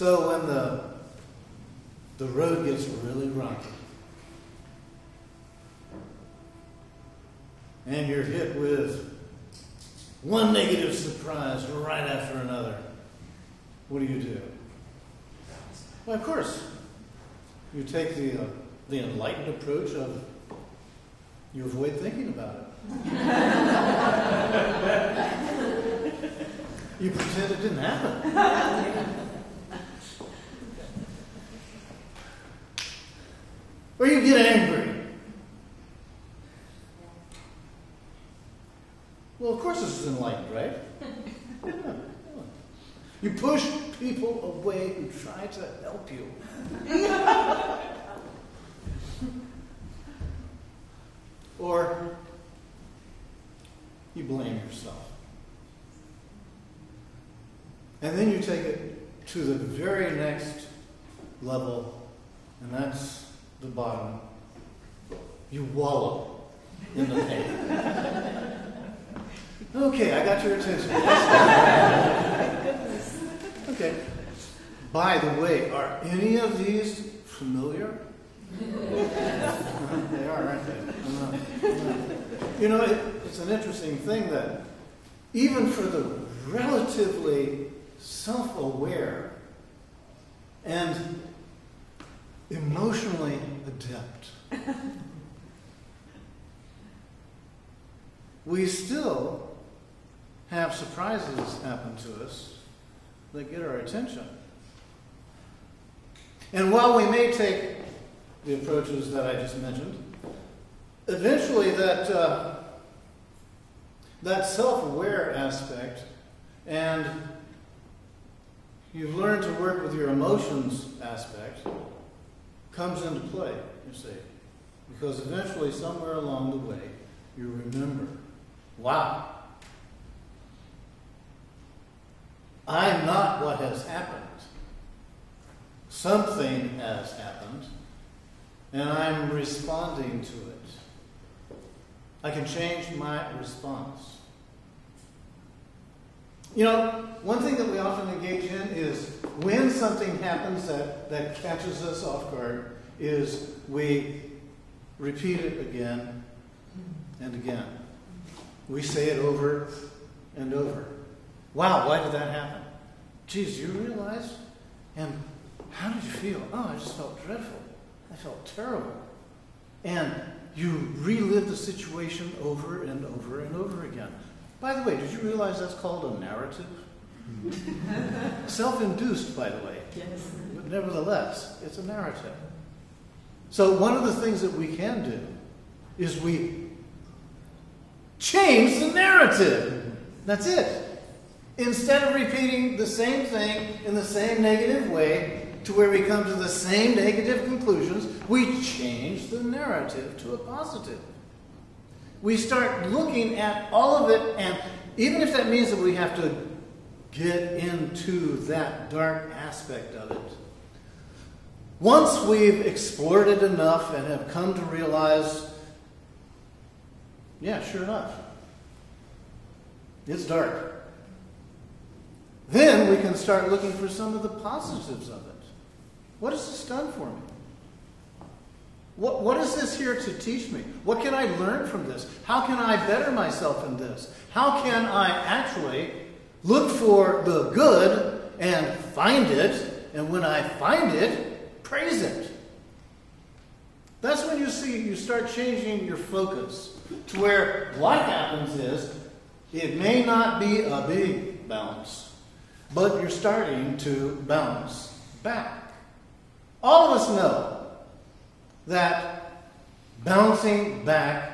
So when the the road gets really rocky, and you're hit with one negative surprise right after another, what do you do? Well, of course, you take the uh, the enlightened approach of you avoid thinking about it. you pretend it didn't happen. Or you get angry. Well, of course, this is enlightened, right? You push people away who try to help you. or you blame yourself. And then you take it to the very next level, and that's the bottom. You wallow in the pain. okay, I got your attention. okay. By the way, are any of these familiar? they are, aren't they? You know, it, it's an interesting thing that even for the relatively self aware and emotionally adept, we still have surprises happen to us that get our attention. And while we may take the approaches that I just mentioned, eventually that uh, that self-aware aspect and you've learned to work with your emotions aspect comes into play, you see. Because eventually, somewhere along the way, you remember, wow, I'm not what has happened. Something has happened, and I'm responding to it. I can change my response. You know, one thing that we often engage in is when something happens that, that catches us off guard, is we repeat it again and again. We say it over and over. Wow, why did that happen? Geez, you realize? And how did you feel? Oh, I just felt dreadful. I felt terrible. And you relive the situation over and over and over again. By the way, did you realize that's called a narrative? Self induced, by the way. Yes. But nevertheless, it's a narrative. So, one of the things that we can do is we change the narrative. That's it. Instead of repeating the same thing in the same negative way to where we come to the same negative conclusions, we change the narrative to a positive. We start looking at all of it, and even if that means that we have to get into that dark aspect of it, once we've explored it enough and have come to realize, yeah, sure enough, it's dark. Then we can start looking for some of the positives of it. What has this done for me? What, what is this here to teach me? What can I learn from this? How can I better myself in this? How can I actually look for the good and find it, and when I find it, praise it? That's when you see you start changing your focus to where what happens is it may not be a big bounce, but you're starting to bounce back. All of us know that bouncing back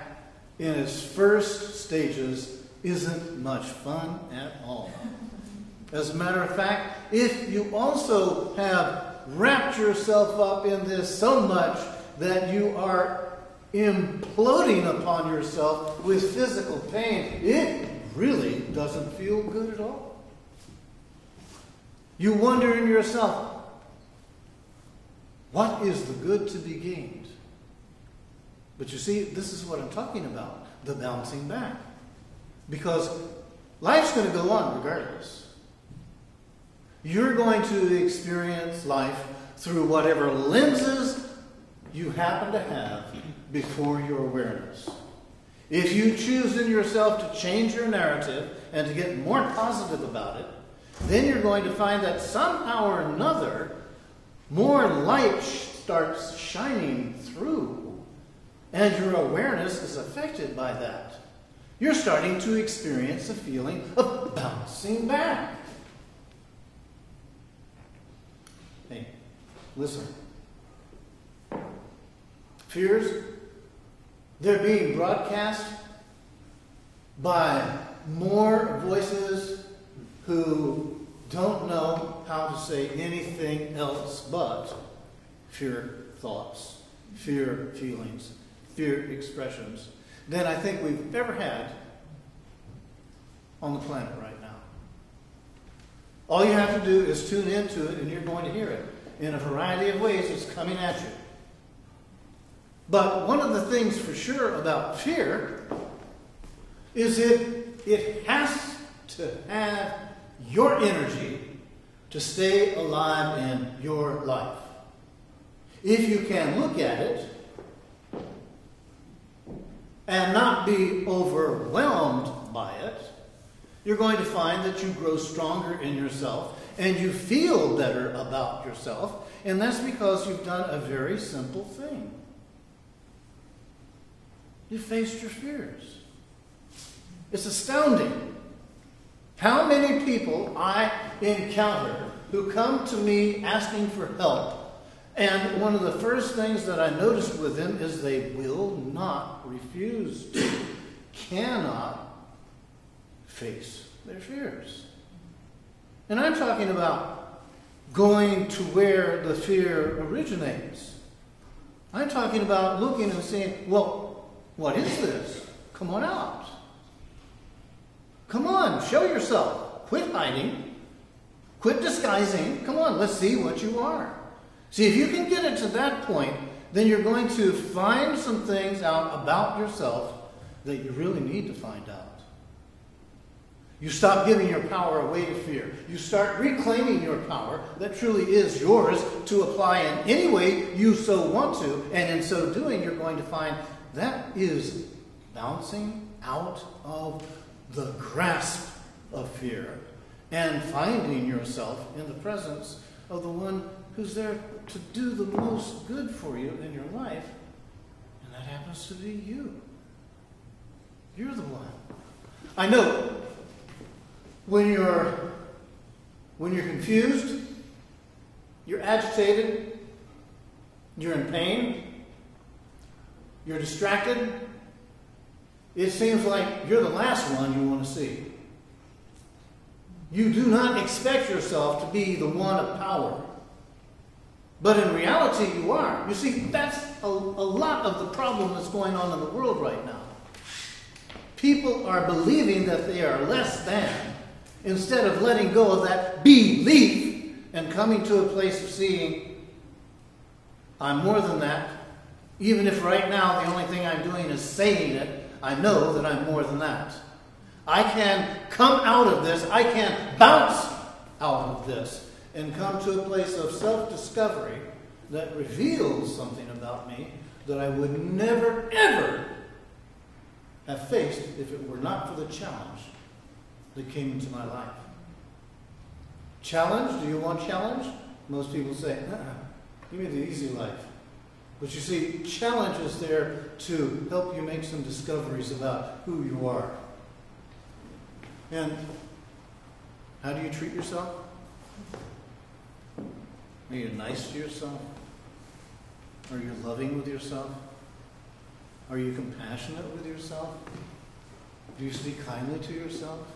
in its first stages isn't much fun at all. As a matter of fact, if you also have wrapped yourself up in this so much that you are imploding upon yourself with physical pain, it really doesn't feel good at all. You wonder in yourself, what is the good to be gained? But you see, this is what I'm talking about the bouncing back. Because life's going to go on regardless. You're going to experience life through whatever lenses you happen to have before your awareness. If you choose in yourself to change your narrative and to get more positive about it, then you're going to find that somehow or another, more light starts shining through, and your awareness is affected by that. You're starting to experience a feeling of bouncing back. Hey, listen. Fears, they're being broadcast by more voices who don't know how to say anything else but fear thoughts, fear feelings, fear expressions than I think we've ever had on the planet right now. All you have to do is tune into it and you're going to hear it in a variety of ways. It's coming at you. But one of the things for sure about fear is it, it has to have your energy to stay alive in your life. If you can look at it and not be overwhelmed by it, you're going to find that you grow stronger in yourself and you feel better about yourself. And that's because you've done a very simple thing. You faced your fears. It's astounding how many people I encounter who come to me asking for help. And one of the first things that I noticed with them is they will not refuse to, cannot face their fears. And I'm talking about going to where the fear originates. I'm talking about looking and saying, well, what is this? Come on out. Come on, show yourself. Quit hiding. Quit disguising. Come on, let's see what you are. See, if you can get it to that point, then you're going to find some things out about yourself that you really need to find out. You stop giving your power away to fear. You start reclaiming your power that truly is yours to apply in any way you so want to. And in so doing, you're going to find that is bouncing out of the grasp of fear and finding yourself in the presence of the one who's there to do the most good for you in your life, and that happens to be you. You're the one. I know when you're when you're confused, you're agitated, you're in pain, you're distracted, it seems like you're the last one you want to see. You do not expect yourself to be the one of power. But in reality, you are. You see, that's a, a lot of the problem that's going on in the world right now. People are believing that they are less than instead of letting go of that belief and coming to a place of seeing, I'm more than that. Even if right now the only thing I'm doing is saying it, I know that I'm more than that. I can come out of this, I can bounce out of this and come to a place of self discovery that reveals something about me that I would never, ever have faced if it were not for the challenge that came into my life. Challenge? Do you want challenge? Most people say, uh-uh, give me the easy life. But you see, challenge is there to help you make some discoveries about who you are. And how do you treat yourself? Are you nice to yourself? Are you loving with yourself? Are you compassionate with yourself? Do you speak kindly to yourself?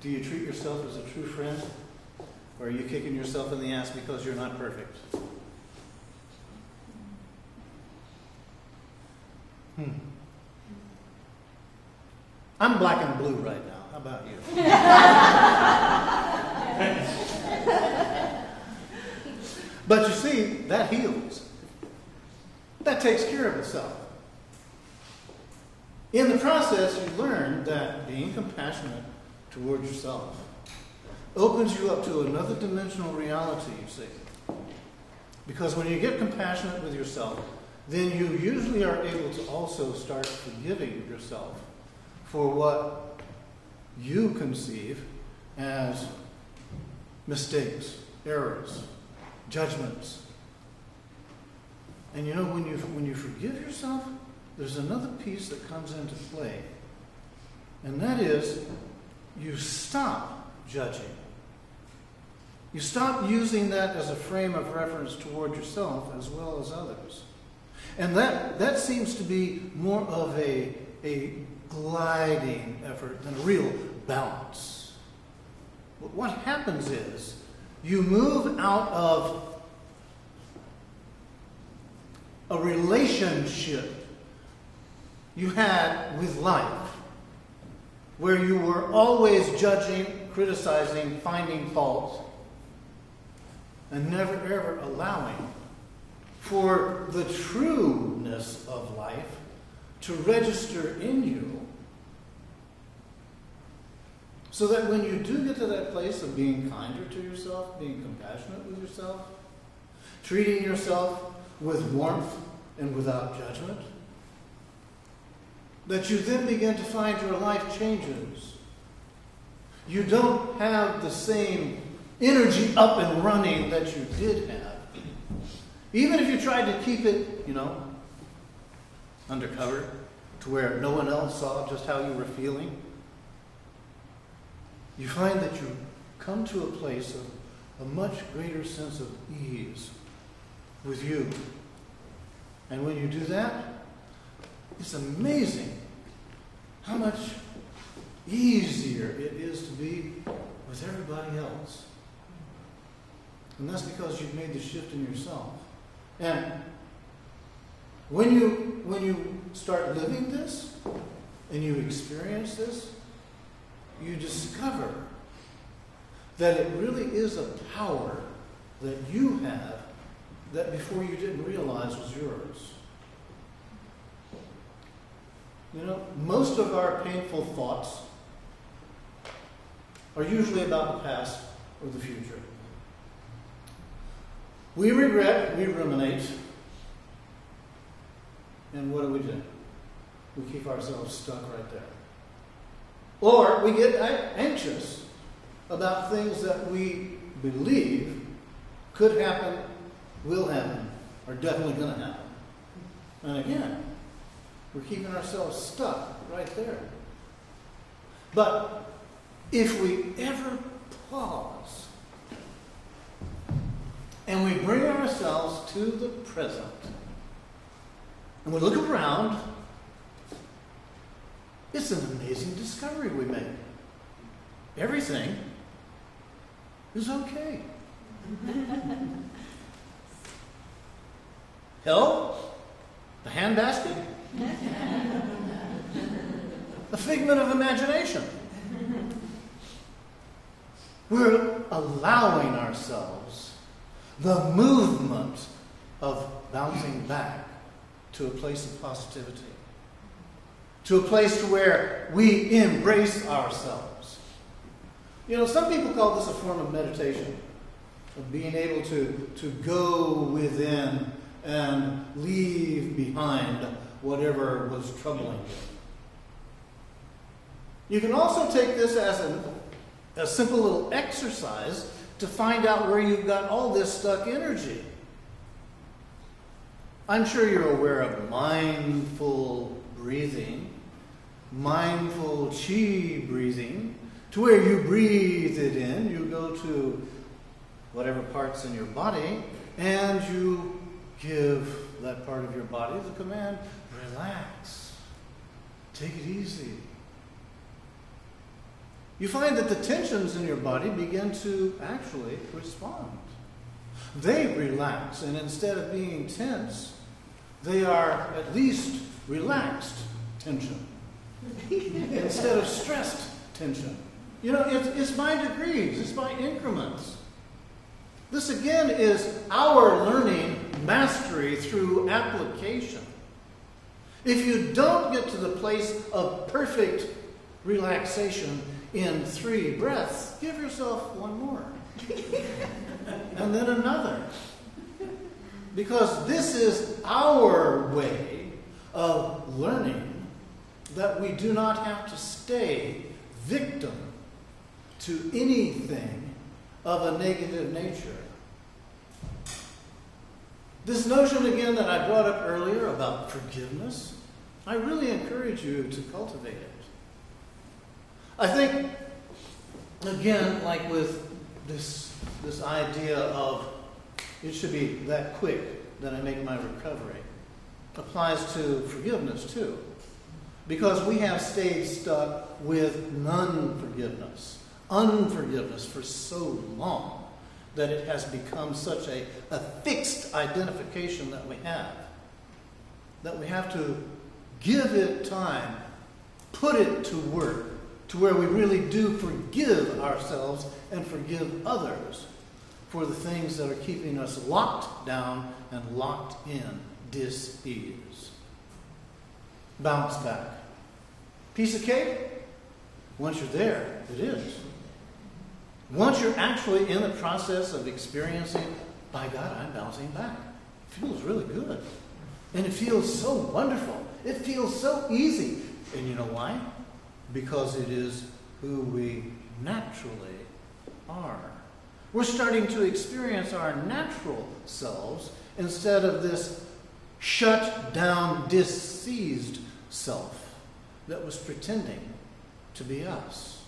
Do you treat yourself as a true friend? Or are you kicking yourself in the ass because you're not perfect? Hmm. I'm black and blue right now. How about you? but you see, that heals. That takes care of itself. In the process, you learn that being compassionate towards yourself opens you up to another dimensional reality, you see. Because when you get compassionate with yourself, then you usually are able to also start forgiving yourself for what you conceive as mistakes, errors, judgments. And you know, when you, when you forgive yourself, there's another piece that comes into play. And that is, you stop judging. You stop using that as a frame of reference toward yourself as well as others. And that, that seems to be more of a, a gliding effort than a real balance. But what happens is you move out of a relationship you had with life, where you were always judging, criticizing, finding fault, and never ever allowing for the trueness of life to register in you. So that when you do get to that place of being kinder to yourself, being compassionate with yourself, treating yourself with warmth and without judgment, that you then begin to find your life changes. You don't have the same energy up and running that you did have. Even if you tried to keep it, you know, undercover to where no one else saw just how you were feeling, you find that you come to a place of a much greater sense of ease with you. And when you do that, it's amazing how much easier it is to be with everybody else. And that's because you've made the shift in yourself. And when you when you start living this and you experience this, you discover that it really is a power that you have that before you didn't realize was yours. You know, most of our painful thoughts are usually about the past or the future. We regret, we ruminate, and what do we do? We keep ourselves stuck right there. Or we get anxious about things that we believe could happen, will happen, are definitely going to happen. And again, we're keeping ourselves stuck right there. But if we ever pause and we bring ourselves to the present and we look around, it's an amazing discovery we make. Everything is okay. Hell, the handbasket, a figment of imagination. We're allowing ourselves the movement of bouncing back to a place of positivity, to a place to where we embrace ourselves. You know, some people call this a form of meditation, of being able to, to go within and leave behind whatever was troubling you. You can also take this as a, a simple little exercise to find out where you've got all this stuck energy. I'm sure you're aware of mindful breathing, mindful chi breathing, to where you breathe it in, you go to whatever parts in your body, and you give that part of your body the command relax, take it easy. You find that the tensions in your body begin to actually respond. They relax, and instead of being tense, they are at least relaxed tension. Instead of stressed tension. You know, it's, it's by degrees, it's by increments. This again is our learning mastery through application. If you don't get to the place of perfect relaxation in three breaths, give yourself one more. and then another. Because this is our way of learning that we do not have to stay victim to anything of a negative nature. This notion, again, that I brought up earlier about forgiveness, I really encourage you to cultivate it. I think, again, like with this, this idea of it should be that quick that I make my recovery, applies to forgiveness too. Because we have stayed stuck with non forgiveness, unforgiveness for so long that it has become such a, a fixed identification that we have. That we have to give it time, put it to work, to where we really do forgive ourselves and forgive others for the things that are keeping us locked down and locked in dis ease. Bounce back. Piece of cake? Once you're there, it is. Once you're actually in the process of experiencing, by God, I'm bouncing back. It feels really good. And it feels so wonderful. It feels so easy. And you know why? Because it is who we naturally are. We're starting to experience our natural selves instead of this shut down, diseased self that was pretending to be us.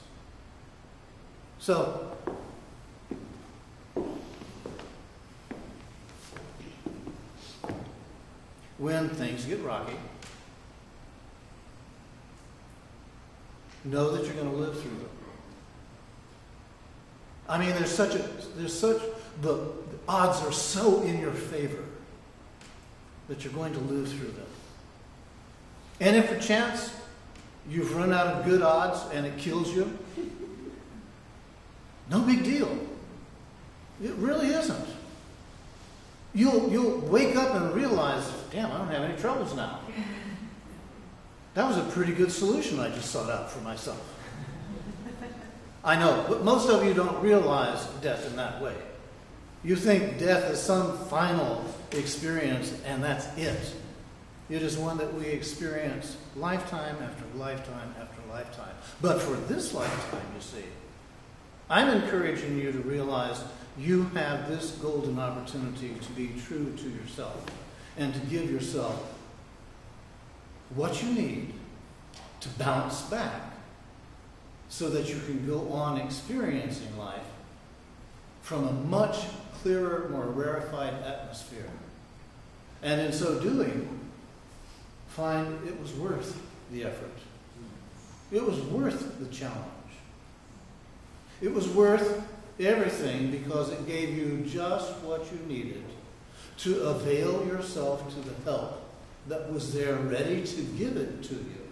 So, when things get rocky, know that you're going to live through them. I mean, there's such a there's such the, the odds are so in your favor that you're going to live through them. And if a chance you've run out of good odds and it kills you, no big deal. It really isn't. You'll, you'll wake up and realize, damn, I don't have any troubles now. That was a pretty good solution I just sought out for myself. I know, but most of you don't realize death in that way. You think death is some final experience and that's it. It is one that we experience lifetime after lifetime after lifetime. But for this lifetime, you see, I'm encouraging you to realize you have this golden opportunity to be true to yourself and to give yourself what you need to bounce back so that you can go on experiencing life from a much clearer, more rarefied atmosphere. And in so doing, find it was worth the effort. It was worth the challenge. It was worth everything because it gave you just what you needed to avail yourself to the help that was there ready to give it to you.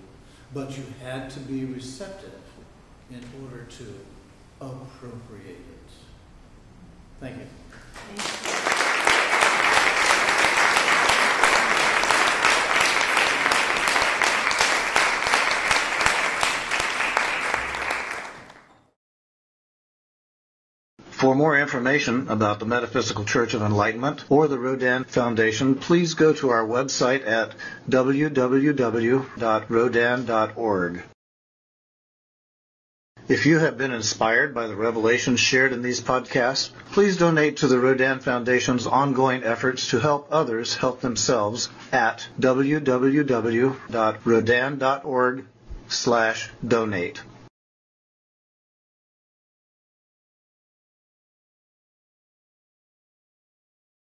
But you had to be receptive in order to appropriate it. Thank you. Thank you. For more information about the Metaphysical Church of Enlightenment or the Rodan Foundation, please go to our website at www.rodan.org. If you have been inspired by the revelations shared in these podcasts, please donate to the Rodan Foundation's ongoing efforts to help others help themselves at www.rodan.org slash donate.